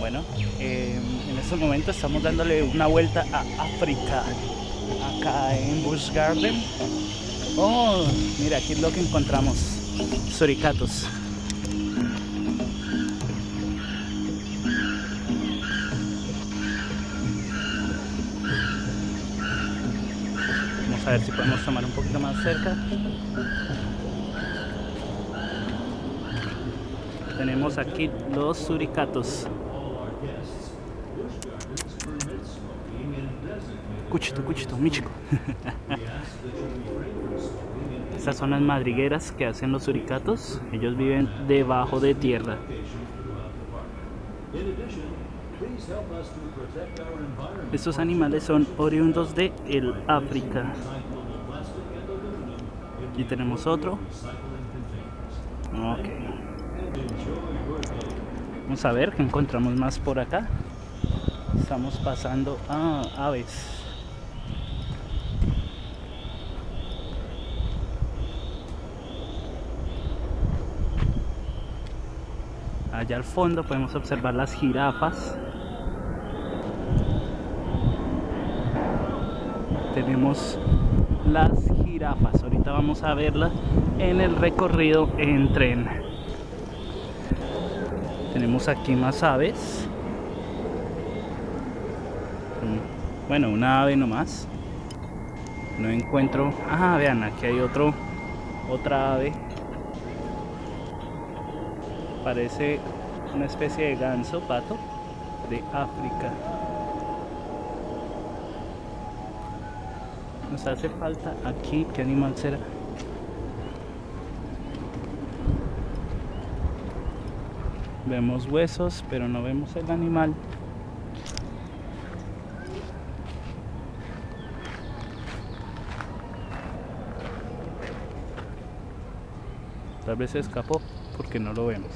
Bueno, eh, en estos momentos estamos dándole una vuelta a África, acá en Busch Garden. Oh, mira, aquí es lo que encontramos, suricatos. Vamos a ver si podemos tomar un poquito más cerca. Tenemos aquí los suricatos. Cuchito, cuchito, michico. Estas son las madrigueras que hacen los suricatos. Ellos viven debajo de tierra. Estos animales son oriundos de el África. Aquí tenemos otro. Ok. Vamos a ver qué encontramos más por acá. Estamos pasando a aves. Allá al fondo podemos observar las jirafas. Tenemos las jirafas. Ahorita vamos a verlas en el recorrido en tren. Tenemos aquí más aves. Bueno, una ave nomás. No encuentro. Ah, vean, aquí hay otro. Otra ave parece una especie de ganso, pato, de África. Nos hace falta aquí, ¿qué animal será? Vemos huesos, pero no vemos el animal. Tal vez se escapó porque no lo vemos.